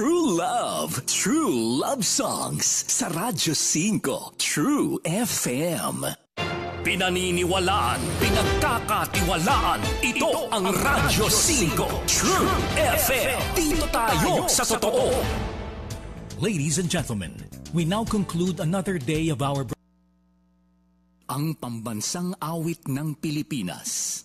love, true love songs sa Radyo 5 True FM. Pinaniniwalaan, pinagkakatiwalaan. Ito ang Radyo 5 True FM. Dito tayo sa totoo. Ladies and gentlemen, we now conclude another day of our Ang pambansang awit ng Pilipinas.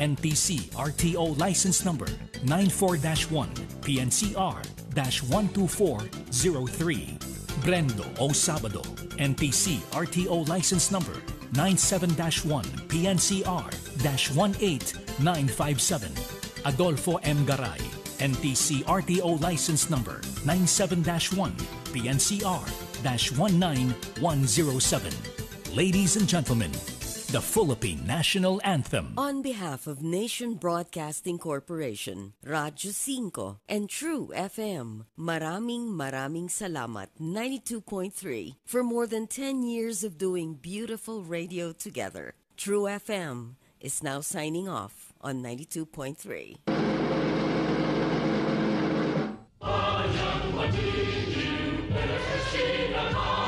NTC RTO license number 94-1 PNCR-12403. Brendo O Sabado NTC RTO license number 97-1 PNCR-18957. Adolfo M. Garay NTC RTO license number 97-1 PNCR-19107. Ladies and gentlemen, the Philippine National Anthem. On behalf of Nation Broadcasting Corporation, Radyo 5, and True FM, maraming maraming salamat 92.3 for more than 10 years of doing beautiful radio together. True FM is now signing off on 92.3. Bayang magiging, pero sa